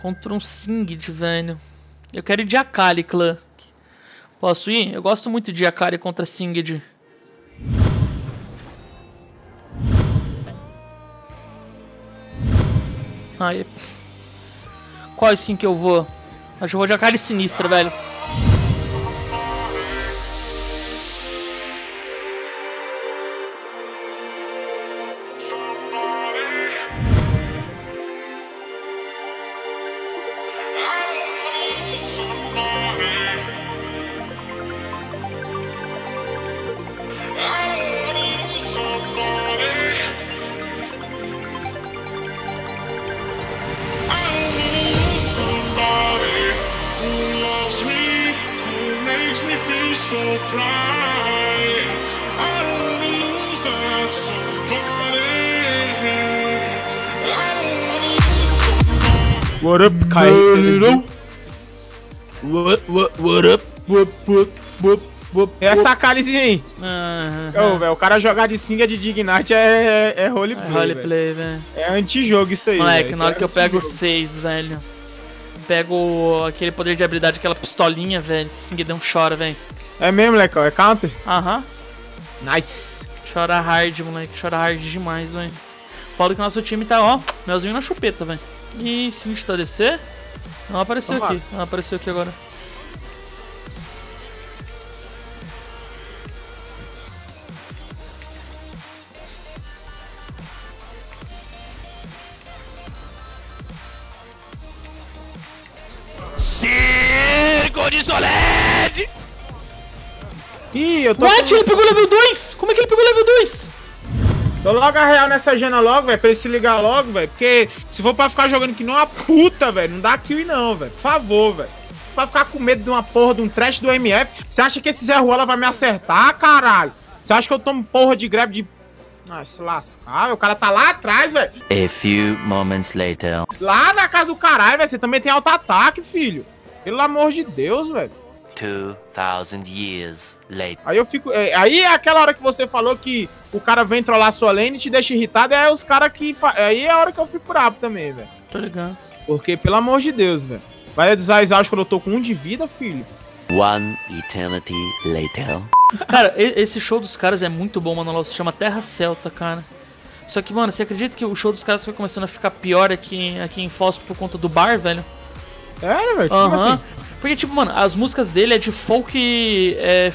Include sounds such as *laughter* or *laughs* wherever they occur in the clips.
Contra um Singed, velho. Eu quero ir de Akali, clã. Posso ir? Eu gosto muito de Akali contra Singed. Aí. Qual skin que eu vou? Acho que eu vou de Akali Sinistra, velho. What up, Kai? What, what, what up? What, what, what, what, É essa cálice aí. Aham. Ô, velho, o cara jogar de Singa de Dignite é, é, é roleplay. É roleplay, velho. É antijogo isso aí. Moleque, velho. na hora Isso que é eu pego antijogo. 6, velho. Pego aquele poder de habilidade, aquela pistolinha, velho. Singedão chora, velho. É mesmo, Lecão? É counter? Aham. Nice. Chora hard, moleque. Chora hard demais, velho. Foda que o nosso time tá, ó, melzinho na chupeta, velho. Ih, sim, está descer? Não apareceu Vamos lá. aqui. Não apareceu aqui agora. Eu tô. What? Ele pegou level 2? Como é que ele pegou level 2? Dou logo a real nessa Jana logo, velho, pra ele se ligar logo, velho. Porque se for pra ficar jogando que não uma puta, velho, não dá kill não, velho. Por favor, velho. Pra ficar com medo de uma porra de um trash do MF. Você acha que esse Zé Ruela vai me acertar, caralho? Você acha que eu tomo porra de grab de. Ah, se lascar, velho. o cara tá lá atrás, velho. A few moments later. Lá na casa do caralho, velho. Você também tem alto ataque, filho. Pelo amor de Deus, velho. 2000 years later. Aí eu fico. é, aí é aquela hora que você falou que o cara vem trollar sua lane e te deixa irritado. É os caras que. fa- Aí é a hora que eu fico brabo também, velho. Tô ligado. Porque, pelo amor de Deus, velho. Vai usar exausto quando eu tô com um de vida, filho. One eternity later. Cara, esse show dos caras é muito bom, mano. Se chama Terra Celta, cara. Só que, mano, você acredita que o show dos caras foi começando a ficar pior aqui, aqui em Foz por conta do bar, velho? É, velho? Como Aham. assim? Porque, tipo, mano, as músicas dele é de folk. É.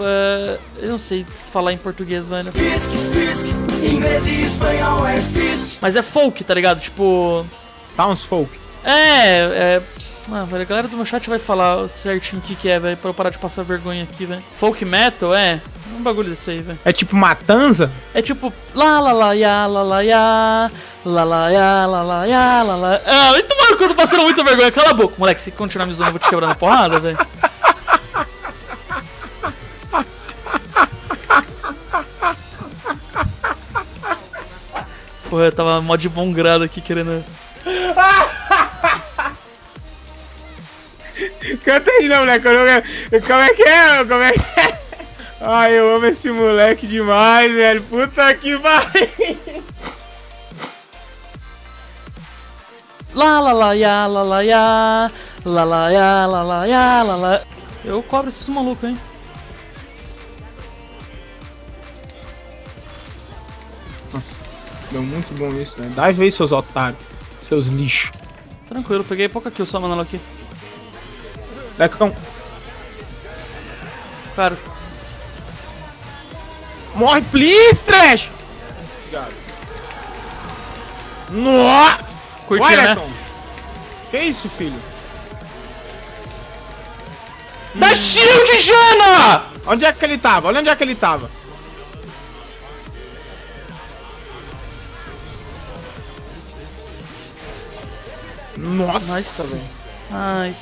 é, eu não sei falar em português, velho. Fisk, Fisk, inglês e espanhol é Fisk. Mas é folk, tá ligado? Tipo. Townsfolk. É. é ah, velho, a galera do meu chat vai falar certinho o que, que é, velho, pra eu parar de passar vergonha aqui, velho. Folk metal, é. Um bagulho desse aí, velho. É tipo Matanza? É tipo. Lá, lá, lá, ya, lá, lá, ya. Lá, lá, ya, lá, lá, ya, lá, lá. Ah, muito mal quando passando muita vergonha. Cala a boca, moleque. Se continuar me zoando, eu vou te quebrar na porrada, velho. Porra, eu tava mó de bom grado aqui querendo. *laughs* Canta aí, não, moleque. Como é que é? Como é que é? Ai, eu amo esse moleque demais, velho. Puta que pariu. Lá, lá, lá, ya, lá, lá, ya. Lá, lá, ya, lá, lá, ya, lá, lá. Eu cobro esses malucos, hein. Nossa, deu muito bom isso, né? Dá aí, seus otários. Seus lixos. Tranquilo, peguei pouca kill só, mandando aqui. Lecão, Cara, morre, please, trash! Obrigado. Nossa! curtiu, Olha, né? Lecão. Que isso, filho? Da shield, Jana! Onde é que ele tava? Olha onde é que ele tava. Nossa, Nossa. velho. Ai.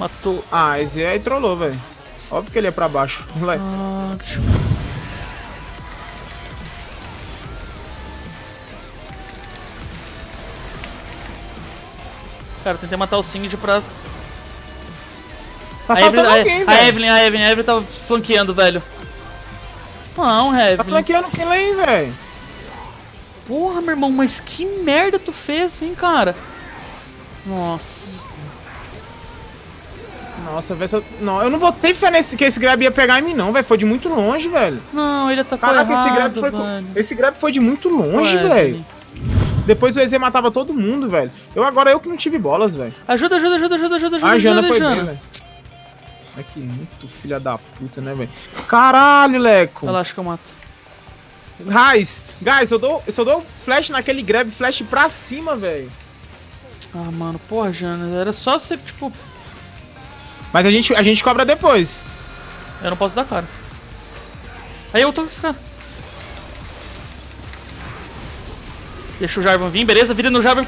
Matou. Ah, esse aí trollou, velho. Óbvio que ele é pra baixo. *laughs* Moleque. Ah, deixa eu... Cara, tentei matar o Singed pra. Tá a Evelyn, a, alguém, a velho. Evelyn, a Evelyn, a Evelyn tava flanqueando, velho. Não, Tá Evelyn. flanqueando quem aí, velho? Porra, meu irmão, mas que merda tu fez, hein, cara? Nossa. Nossa, velho. eu- Não, eu não botei fé nesse, que esse grab ia pegar em mim, não, velho. Foi de muito longe, velho. Não, ele atacou Caraca, esse grab, errado, foi, esse grab foi de muito longe, velho. Depois o EZ matava todo mundo, velho. Eu agora eu que não tive bolas, velho. Ajuda, ajuda, ajuda, ajuda, ajuda, ajuda. A Jana ajuda, foi Jana. bem, velho. É que muito filha da puta, né, velho? Caralho, Leco. Relaxa que eu mato. Raiz, guys, eu dou, eu só dou flash naquele grab, flash pra cima, velho. Ah, mano, porra, Jana. Era só você, tipo. Mas a gente, a gente cobra depois. Eu não posso dar cara. Aí eu tô com esse cara. Deixa o Jarvan vir, beleza? Vira no Jarvan.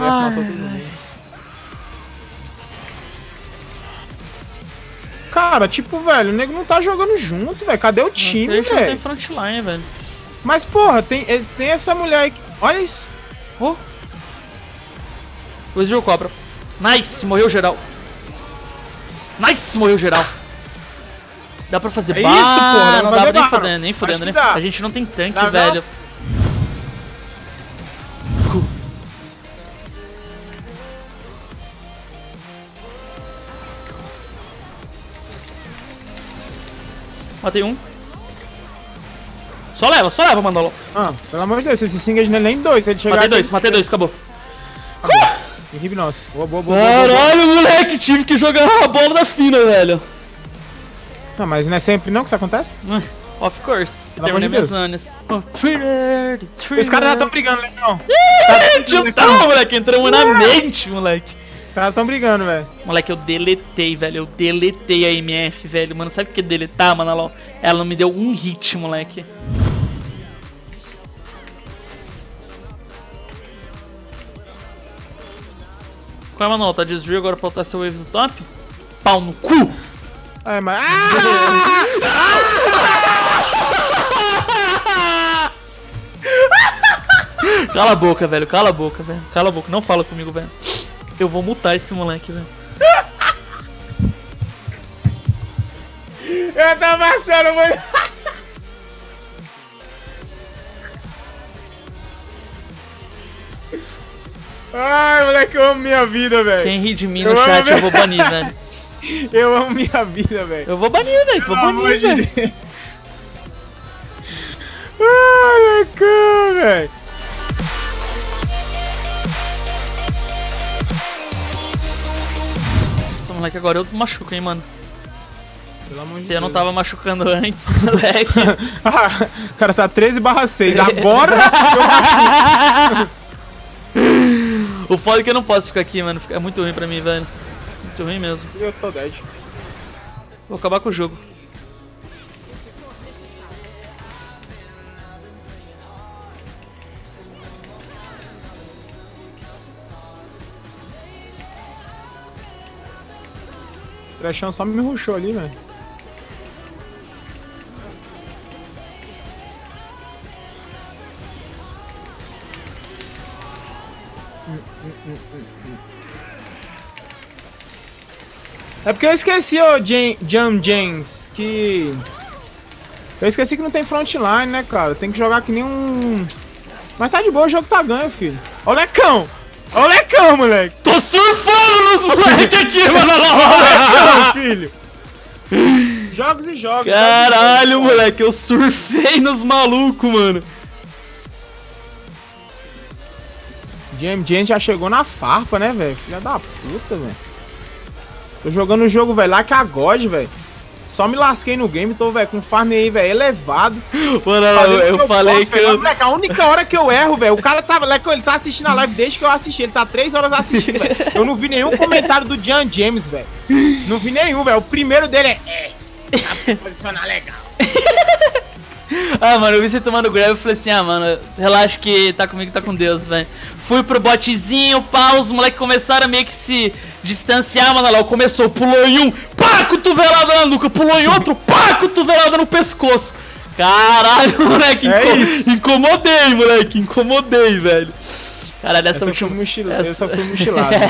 Ai. Cara, tipo, velho, o nego não tá jogando junto, velho. Cadê o time, Deixa não tem velho? frontline, velho. Mas, porra, tem, eh, tem essa mulher aí. que- Olha isso. Oh. O Ezreal cobra. Nice, morreu geral. Nice, morreu geral. Dá pra fazer É barra, isso, porra, Não dá pra nem barra. fudendo, nem fudendo, fudendo. A gente não tem tanque, Dá, não? velho. Matei um. Só leva, só leva, Mandolo. Ah, pelo amor de Deus, esse não é nem dois. Ele chegar Matei dois, matei dois, acabou. Inhibe nós. Boa, boa, boa, boa, boa. Caralho, moleque, tive que jogar a bola da fina, velho. Não, mas não é sempre não que isso acontece? Of course. Pelo amor de Deus. Oh. Os caras já estão brigando, legal. Então, moleque, entramos na mente, moleque. Os caras estão brigando, velho. Moleque, eu deletei, velho. Eu deletei a MF, velho. Mano, sabe o que é deletar, mano? Ela, ela não me deu um hit, moleque. Qual é, Manuel? Tá desvio agora pra botar seu wave do top? Pau no cu! É, mas. Ah! *laughs* Cala a boca, velho. Cala a boca, velho. Cala a boca. Não fala comigo, velho. Eu vou mutar esse moleque, velho. Eu tô passando muito. *laughs* Ai, moleque, eu amo minha vida, velho. Quem ri de mim no Eu chat, ver- eu vou banir, *laughs* velho. Eu amo minha vida, velho. Eu vou banir, velho. Vou banir, de velho. Deus. Ai, lecão, velho. Nossa, moleque, agora eu machuco, hein, mano. Pelo de Se eu não tava machucando antes, *laughs* moleque. *laughs* Ah, o cara tá 13 barra 6. Agora o foda é que eu não posso ficar aqui, mano. É muito ruim pra mim, velho. Muito ruim mesmo. eu tô dead. Vou acabar com o jogo. O Trechão só me rushou ali, velho. É porque eu esqueci, ô Jam, Jam James, que. Eu esqueci que não tem frontline, né, cara? Tem que jogar que nem um. Mas tá de boa, o jogo tá ganho, filho. Ó o Lecão! Ó o Lecão, moleque! Tô surfando nos moleque aqui, mano. Lecão, filho! Jogos e jogos. Caralho, jogos moleque. Eu surfei nos malucos, mano. Jam Jam já chegou na farpa, né, velho? Filha da puta, velho. Tô jogando o jogo, velho, lá que a God, velho. Só me lasquei no game, tô, velho, com farm aí, velho, elevado. Mano, eu, eu falei posso, que velho. eu. Moleque, a única hora que eu erro, velho, o cara tava, Leco, ele tá assistindo a live desde que eu assisti, ele tá três horas assistindo, velho. Eu não vi nenhum comentário do Jan James, velho. Não vi nenhum, velho. O primeiro dele é, é, dá pra se posicionar legal. *laughs* Ah, mano, eu vi você tomando grab e falei assim: ah, mano, relaxa que tá comigo, tá com Deus, velho. Fui pro botezinho, pá, os moleques começaram a meio que se distanciar, mano. Lá, começou, pulou em um, pá, cotovelada na nuca, pulou em outro, pá, cotovelada no pescoço. Caralho, *laughs* moleque, É inco- isso. incomodei, moleque, incomodei, velho. Caralho, essa Essa última. foi mochila, essa- essa foi mochilada. *laughs*